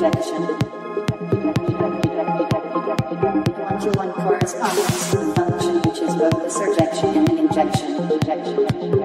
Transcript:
rejection. Onto one chorus complex function, which is both the surjection and injection. injection.